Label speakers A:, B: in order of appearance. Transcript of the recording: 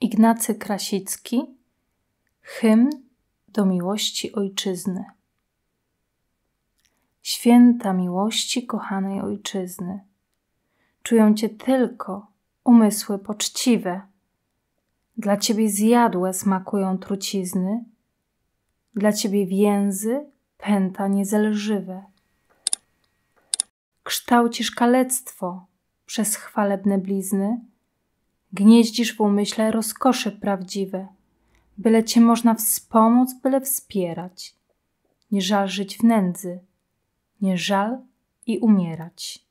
A: Ignacy Krasicki Hymn do miłości ojczyzny. Święta miłości kochanej ojczyzny, czują cię tylko umysły poczciwe. Dla ciebie zjadłe smakują trucizny, dla ciebie więzy pęta niezelżywe. Kształcisz kalectwo przez chwalebne blizny, Gnieździsz w umyśle rozkosze prawdziwe, byle cię można wspomóc, byle wspierać. Nie żal żyć w nędzy, nie żal i umierać.